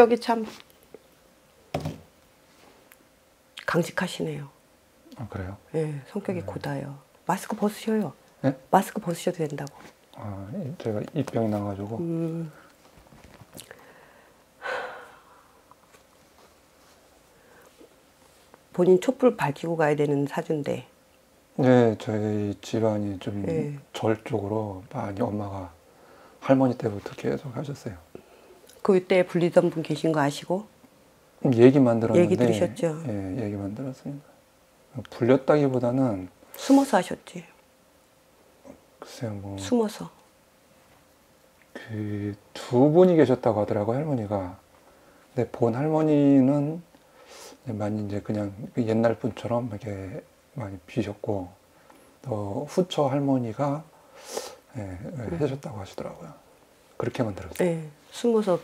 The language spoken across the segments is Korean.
성격이 참 강직하시네요. 아, 그래요? 예, 성격이 고다요. 마스크 벗으셔요. 네? 마스크 벗으셔도 된다고. 아, 이- 제가 입병이 나가지고 음. 본인 촛불 밝히고 가야 되는 사주인데 네, 저희 집안이 좀 네. 절 쪽으로 많이 엄마가 할머니 때부터 계속 하셨어요. 그때 불리던 분 계신 거 아시고 얘기만 들었는데 얘기 들으셨죠? 예, 얘기만 들었습니다. 불렸다기보다는 숨어서 하셨지. 글쎄요, 뭐 숨어서. 그 두 분이 계셨다고 하더라고요, 할머니가. 근데 본 할머니는 많이 이제 그냥 그 옛날 분처럼 이렇게 많이 비셨고, 또 후처 할머니가 예, 예, 해줬다고 하시더라고요. 그렇게 만 들었어요. 예, 숨어서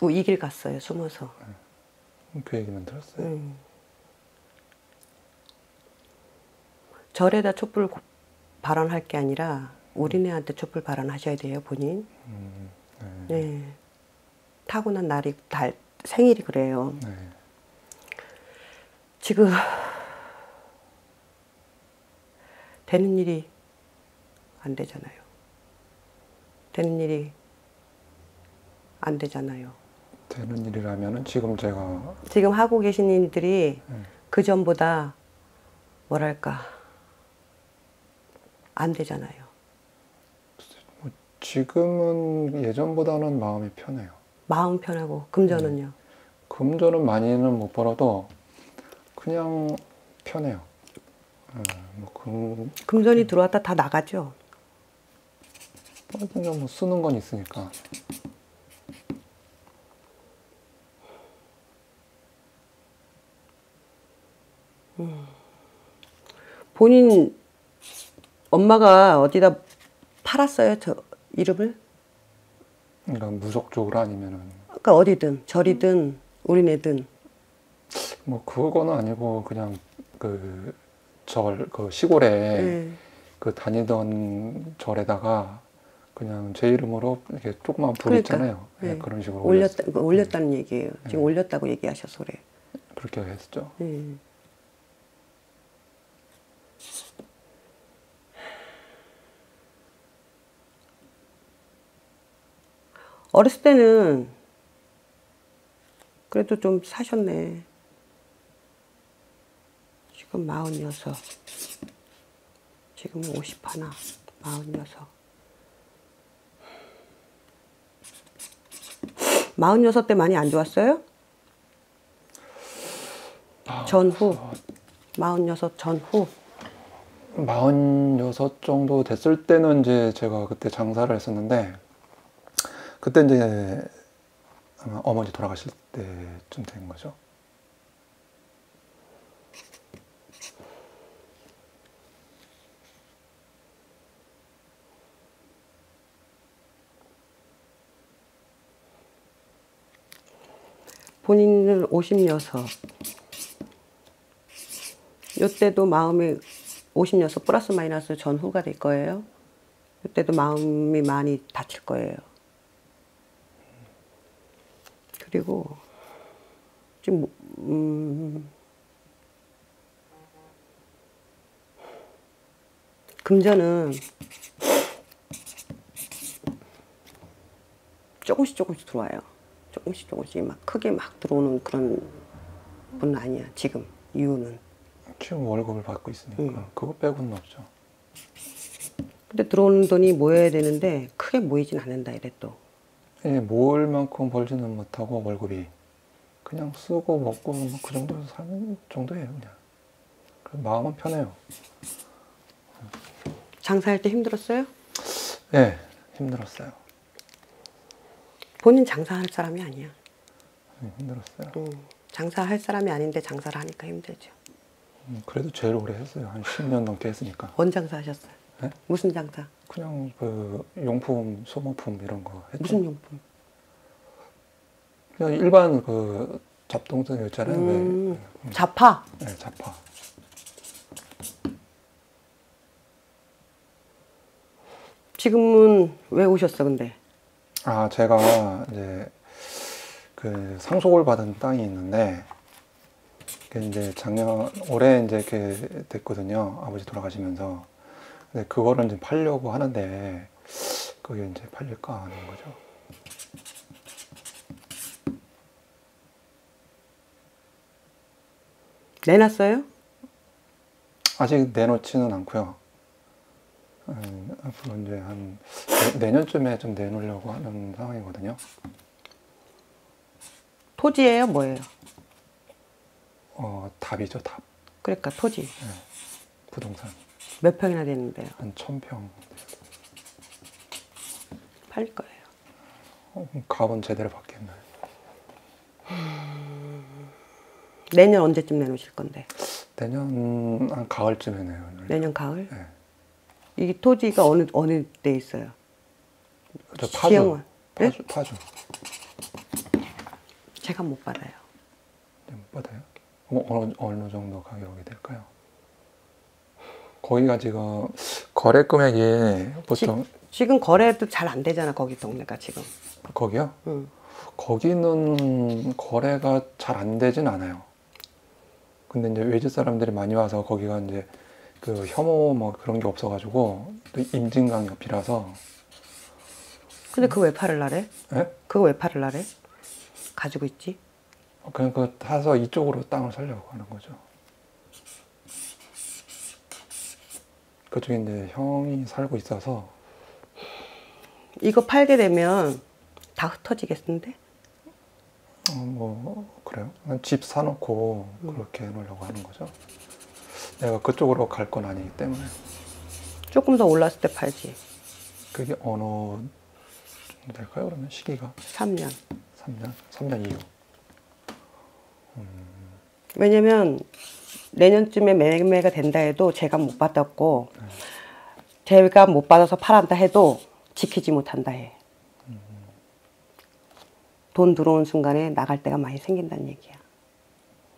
뭐 이길 갔어요. 숨어서. 그 얘기만 들었어요. 음. 절에다 촛불 고- 발언할 게 아니라 우리네한테 촛불 발언하셔야 돼요, 본인. 음, 네. 네. 타고난 날이 달 생일이 그래요. 네. 지금 되는 일이 안 되잖아요. 되는 일이 안 되잖아요. 되는 일이라면은 지금 제가 지금 하고 계신 일들이 네. 그 전보다 뭐랄까 안 되잖아요. 지금은 예전보다는 마음이 편해요. 마음 편하고 금전은요. 금전은 많이는 못 벌어도 그냥 편해요. 예, 뭐 금, 금전이 들어왔다 다 나가죠. 그냥 뭐 쓰는 건 있으니까. 본인 엄마가 어디다 팔았어요, 저 이름을? 그러니까 무속적으로 아니면은 그러니까 어디든 절이든 우리네든 뭐 그거는 아니고 그냥 그 절그 시골에 예. 그 다니던 절에다가 그냥 제 이름으로 이렇게 조그만 불 그러니까, 있잖아요. 예, 예. 그런 식으로 올렸다 올렸다는 얘기예요. 지금 네. 올렸다고 얘기하셔서 그래. 그렇게 했죠. 예. 어렸을 때는 그래도 좀 사셨네. 지금 마흔여섯. 지금은 오십 하나. 마흔여섯. 마흔여섯 때 많이 안 좋았어요? 전후. 마흔여섯 전후. 마흔여섯 정도 됐을 때는 이제 제가 그때 장사를 했었는데 그때 이제 어머니 돌아가실 때쯤 된 거죠. 본인은 오십여섯. 요때도 마음이 오십여섯 플러스 마이너스 전후가 될 거예요. 요때도 마음이 많이 다칠 거예요. 그리고 지금 음, 금전은 조금씩 조금씩 들어와요. 조금씩 조금씩 막 크게 막 들어오는 그런 분은 아니야. 지금 이유는. 지금 월급을 받고 있으니까 음. 그거 빼고는 없죠. 근데 들어오는 돈이 모여야 되는데 크게 모이진 않는다 이래 또. 예, 모을 만큼 벌지는 못하고 월급이 그냥 쓰고 먹고 뭐그 정도에서 사는 정도예요 그냥. 마음은 편해요. 장사할 때 힘들었어요? 예, 힘들었어요. 본인 장사할 사람이 아니야. 예, 힘들었어요. 음, 장사할 사람이 아닌데 장사를 하니까 힘들죠. 음, 그래도 제일 오래 했어요. 한 10년 넘게 했으니까. 뭔 장사 하셨어요? 네? 무슨 장사? 그냥 그 용품, 소모품 이런 거 했죠. 무슨 용품? 그냥 일반 그 잡동들 있잖아요. 음, 왜, 자파. 네, 자파. 지금은 왜 오셨어 근데? 아, 제가 이제 그 상속을 받은 땅이 있는데 그 이제 작년 올해 이제 그 됐거든요. 아버지 돌아가시면서. 근데 그거를 이제 팔려고 하는데 그게 이제 팔릴까 하는 거죠. 내놨어요? 아직 내놓지는 않고요. 음, 앞으로 이제 한 내- 내년쯤에 좀 내놓으려고 하는 상황이거든요. 토지예요, 뭐예요? 어, 답이죠, 답. 그러니까 토지 부동산 몇 평이나 되는데요? 한 천평. 팔릴 거예요. 어, 값은 제대로 받겠나요? 내년 언제쯤 내놓으실 건데? 내년 한 가을쯤에 내요. 내년 가을? 네. 이 토지가 어느 어느 때 있어요? 저 파주, 지형은? 네? 파주, 파주. 제가 못 받아요. 좀 받아요? 어, 어느, 어느 정도 가격이 될까요? 거기가 지금 거래 금액이 보통 지 금 거래도 잘 안 되잖아 거기 동네가 지금. 거기요? 응. 거기는 거래가 잘 안 되진 않아요. 근데 이제 외지 사람들이 많이 와서 거기가 이제 그 혐오 뭐 그런 게 없어가지고 또 임진강 옆이라서 근데 그거 왜 팔을 나래? 예? 그거 왜 팔을 나래? 가지고 있지? 그냥 그 타서 이쪽으로 땅을 살려고 하는 거죠. 그쪽에 이제 형이 살고 있어서 이거 팔게 되면 다 흩어지겠는데? 어, 뭐 그래요. 집 사놓고 그렇게 해놓으려고 하는 거죠. 내가 그쪽으로 갈 건 아니기 때문에 조금 더 올랐을 때 팔지. 그게 어느 정도 될까요? 그러면 시기가 3년. 3년, 3년 이후. 왜냐면 내년쯤에 매매가 된다 해도 제가 못 받았고 제가 못 받아서 팔았다 해도 지키지 못한다 해. 돈 들어온 순간에 나갈 때가 많이 생긴다는 얘기야.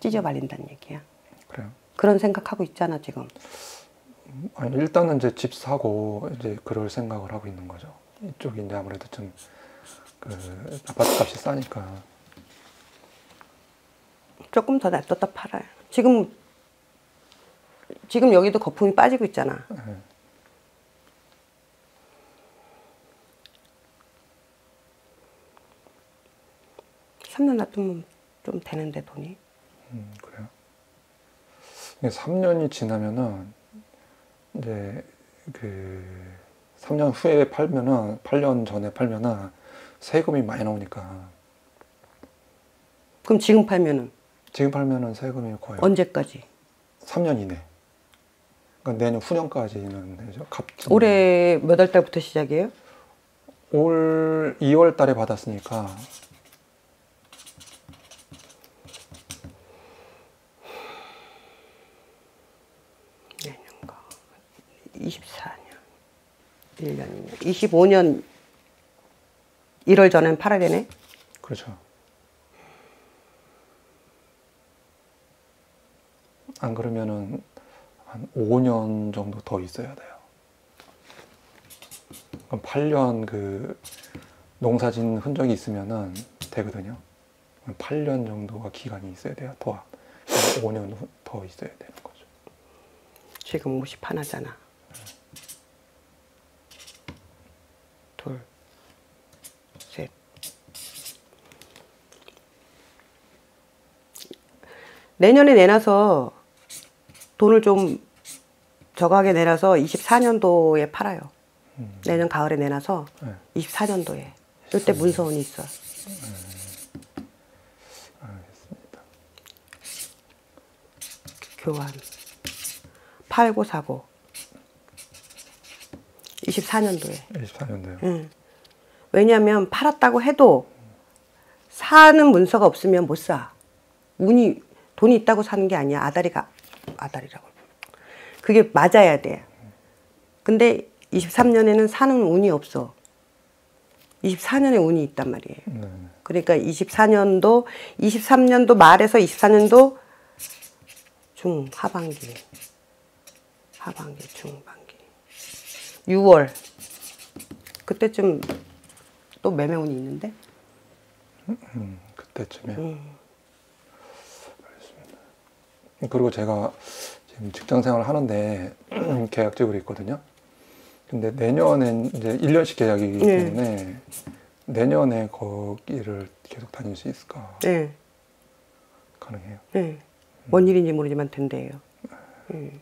찢어 발린다는 얘기야. 그래요. 그런 생각하고 있잖아 지금. 아니 일단은 이제 집 사고 이제 그럴 생각을 하고 있는 거죠. 이쪽이 이제 아무래도 좀 그 아파트 값이 싸니까 조금 더 냅뒀다 팔아요. 지금 지금 여기도 거품이 빠지고 있잖아. 예. 3년 놔두면 좀 되는데 돈이. 음, 그래요. 이게 3년이 지나면은 이제 그 3년 후에 팔면은 8년 전에 팔면은 세금이 많이 나오니까 그럼 지금 팔면은 지금 팔면은 세금이 거의 언제까지? 3년 이내. 그러니까 내년 후년까지는 되죠. 값 올해 몇 월 달부터 시작이에요? 올 2월 달에 받았으니까 내년가 24년 1년이면 25년 1월 전엔 팔아야 되네. 그렇죠. 안 그러면은 한 5년 정도 더 있어야 돼요. 그럼 8년 그 농사진 흔적이 있으면은 되거든요. 8년 정도가 기간이 있어야 돼요. 더 5년 후- 더 있어야 되는 거죠. 지금 50 하나잖아. 둘, 셋. 내년에 내놔서 돈을 좀 저가게 내놔서 24년도에 팔아요. 음. 내년 가을에 내놔서 네, 24년도에. 이때 문서원이 있어. 알겠습니다. 교환. 팔고 사고. 24년도에. 24년도요. 응. 왜냐하면 팔았다고 해도 사는 문서가 없으면 못 사. 운이 돈이 있다고 사는 게 아니야. 아다리가 아다리라고. 그게 맞아야 돼. 근데 23년에는 사는 운이 없어. 24년에 운이 있단 말이에요. 네. 그러니까 24년도, 23년도 말에서 24년도 중 하반기, 하반기, 중반기, 6월 그때쯤 또 매매운이 있는데 음, 그때 그때쯤에. 음. 그리고 제가 지금 직장 생활을 하는데 계약직으로 있거든요. 근데 내년엔 이제 1년씩 계약이기 네. 때문에 내년에 거기를 계속 다닐 수 있을까 네. 가능해요. 네. 뭔 일인지 모르지만 된대요. 음.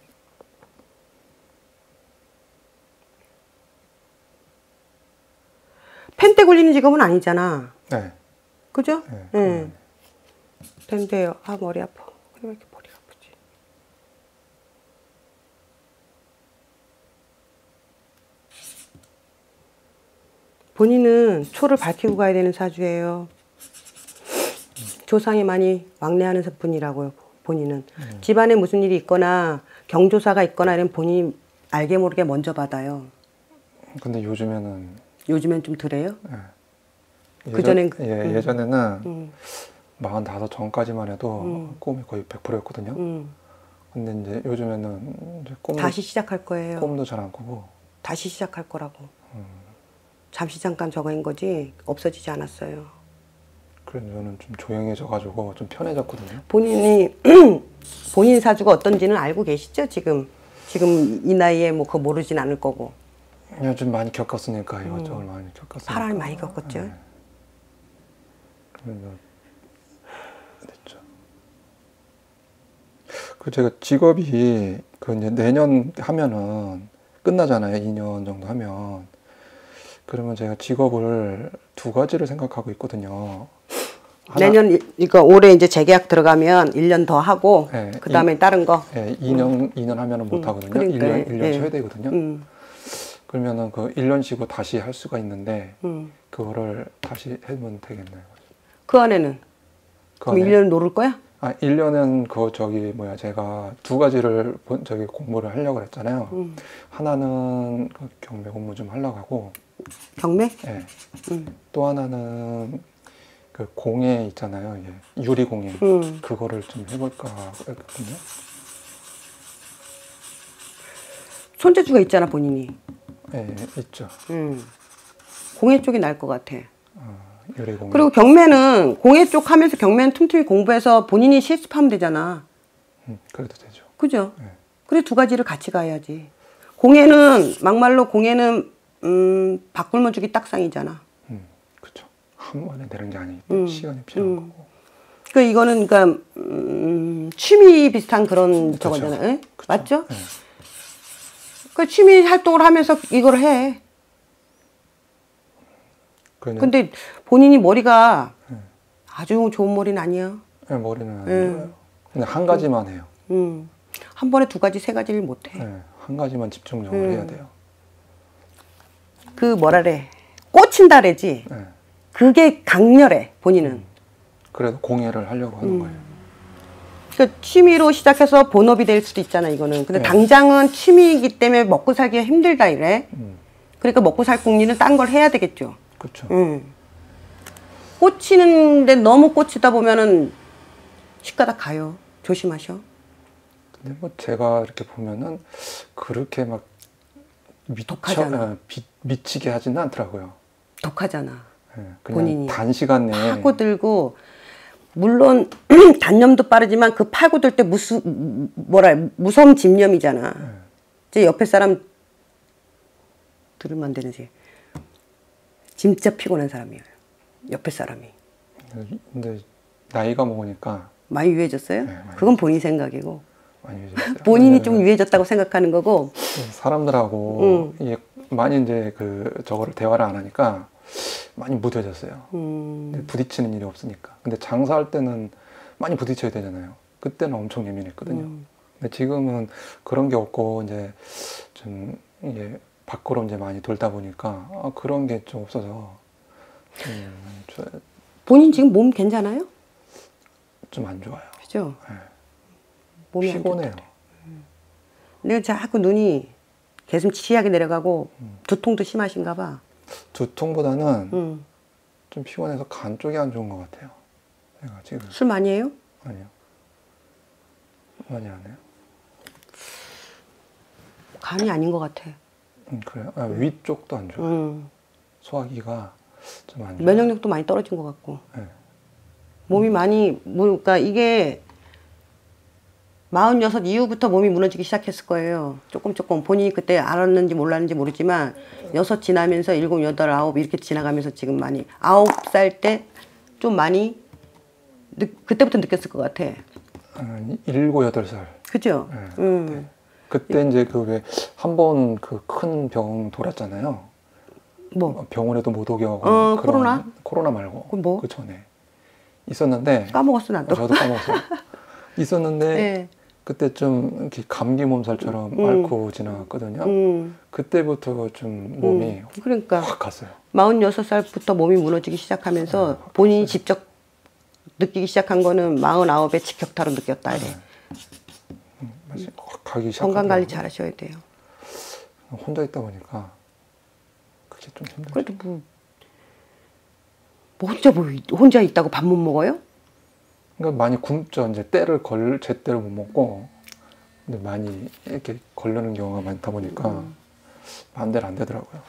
펜때 걸리는 직업은 아니잖아. 네. 그죠? 네. 응. 된대요. 아, 머리 아파. 왜 이렇게 머리가 아프지? 본인은 초를 밝히고 가야 되는 사주예요. 조상이 많이 왕래하는 분이라고요. 본인은 집안에 무슨 일이 있거나 경조사가 있거나 이런 본인이 알게 모르게 먼저 받아요. 근데 요즘에는 요즘엔 좀 덜해요. 예. 그전엔 예전, 그- 예, 음. 예전에는 음, 45 전까지만 해도 음. 꿈이 거의 100%였거든요. 음. 근데 이제 요즘에는 이제 꿈도, 다시 시작할 거예요. 꿈도 잘 안 꾸고 다시 시작할 거라고. 음. 잠시 잠깐 저거인 거지 없어지지 않았어요. 그래서 저는 좀 조용해져가지고 좀 편해졌거든요. 본인이 본인 사주가 어떤지는 알고 계시죠 지금 지금 이 나이에 뭐 그거 모르진 않을 거고 좀 많이 겪었으니까 이것저것 많이 겪었으니까. 파란을 음. 많이 겪었죠. 네. 그래서 됐죠. 그 제가 직업이 그 이제 내년 하면은 끝나잖아요. 2년 정도 하면. 그러면 제가 직업을 두 가지를 생각하고 있거든요. 하나- 내년 이- 이거 올해 이제 재계약 들어가면 1년 더 하고 네, 그 다음에 다른 거. 예, 2년, 2년 하면은 못 하거든요. 그러니까요. 1년, 1년 예. 쉬어야 되거든요. 음, 그러면은 그 1년 쉬고 다시 할 수가 있는데 음. 그거를 다시 하면 되겠네요. 그 안에는 그 그럼 안에- 1년 노를 거야? 아, 1년은 그 저기 뭐야 제가 두 가지를 본- 저기 공부를 하려고 했잖아요. 음. 하나는 그 경매 공부 좀 하려고 하고, 경매? 예. 음. 또 하나는 그 공예 있잖아요. 예. 유리 공예. 음. 그거를 좀 해볼까 했거든요. 손재주가 있잖아 본인이. 예, 있죠. 음. 공예 쪽이 날 것 같아. 어, 유리 공예. 그리고 경매는 공예 쪽 하면서 경매는 틈틈이 공부해서 본인이 실습하면 되잖아. 음, 그래도 되죠. 그죠? 네. 그래 두 가지를 같이 가야지. 공예는 막말로 공예는 음, 바꿀면 주기 딱상이잖아. 음, 그렇죠. 한 번에 되는 게 아니기 때문에 음, 시간이 필요한 음. 거고. 그 이거는 그러니까 음, 취미 비슷한 그런 그쵸. 저거잖아요. 예? 그쵸. 맞죠? 예. 그 취미 활동을 하면서 이걸 해. 그냥 근데 본인이 머리가 네. 아주 좋은 머리는 아니야. 예, 머리는 안 음. 좋아요. 그냥 한 가지만 해요. 음. 한 번에 두 가지 세 가지를 못 해. 예, 한 가지만 집중적으로 음. 해야 돼요. 그 뭐라래 꽂힌다래지. 예. 그게 강렬해 본인은. 그래도 공예를 하려고 하는 음. 거예요. 그 취미로 시작해서 본업이 될 수도 있잖아 이거는. 근데 네. 당장은 취미이기 때문에 먹고 살기가 힘들다 이래. 음, 그러니까 먹고 살 궁리는 딴 걸 해야 되겠죠. 그렇죠. 응. 꽂히는데 너무 꽂히다 보면은 시가다 가요. 조심하셔. 근데 뭐 제가 이렇게 보면은 그렇게 막 미쳐. 예, 비- 미치게 하지는 않더라고요. 독하잖아. 예, 그냥 본인이. 단시간 내에 파고들고 물론 단념도 빠르지만 그 파고들 때 무수 뭐라 무서움 집념이잖아. 네. 제 옆에 사람 들으면 안 되는지 진짜 피곤한 사람이에요. 옆에 사람이 근데 나이가 먹으니까 많이 유해졌어요? 네, 많이 그건 본인 생각이고 많이 유해졌어요. 본인이 좀 유해졌다고 생각하는 거고 사람들하고 이게 많이 이제 그 저거를 대화를 안 하니까 많이 무뎌졌어요. 음, 부딪히는 일이 없으니까. 근데 장사할 때는 많이 부딪혀야 되잖아요. 그때는 엄청 예민했거든요. 음. 근데 지금은 그런 게 없고 이제 좀 이게 밖으로 이제 많이 돌다 보니까 아, 그런 게 좀 없어서 본인 지금 몸 괜찮아요? 좀 안 좋아요. 그죠? 네. 몸이 안 피곤해요. 좋다. 내가 자꾸 눈이 계속 치하게 내려가고 음. 두통도 심하신가 봐. 두통보다는 음. 좀 피곤해서 간 쪽이 안 좋은 것 같아요. 제가 지금 술 많이 해요? 아니요. 많이 안 해요. 간이 아닌 것 같아. 음, 그래요. 아, 위쪽도 안 좋아요. 음. 소화기가 좀 안 좋아요. 면역력도 많이 떨어진 것 같고. 네. 몸이 많이 무- 그러니까 이게 마흔여섯 이후부터 몸이 무너지기 시작했을 거예요. 조금 조금 본인이 그때 알았는지 몰랐는지 모르지만 여섯 지나면서 일곱 여덟 아홉 이렇게 지나가면서 지금 많이 아홉 살 때 좀 많이 느, 그때부터 느꼈을 것 같아. 한 일곱 여덟 살 그죠? 네, 음. 그때 이제 그 왜 한 번 그 큰 병 돌았잖아요. 뭐 병원에도 못 오게 하고 어, 코로나? 코로나 말고 뭐? 그 전에 있었는데 까먹었어 나도. 저도 까먹었어요. 있었는데 네. 그때 좀 이렇게 감기 몸살처럼 음. 앓고 지나갔거든요. 음. 그때부터 좀 몸이 그러니까 확 갔어요. 마흔여섯 살부터 몸이 무너지기 시작하면서 본인이 직접 느끼기 시작한 거는 마흔아홉에 직격타로 느꼈다 이래. 맛이 확 가기 시작. 건강 관리 잘 하셔야 돼요. 혼자 있다 보니까 그게 좀 힘들죠. 그래도 뭐, 뭐 혼자 뭐 혼자 있다고 밥 못 먹어요? 그러니까 많이 굶죠. 이제 때를 걸 제때로 못 먹고 근데 많이 이렇게 걸르는 경우가 많다 보니까 반대로 안 되더라고요.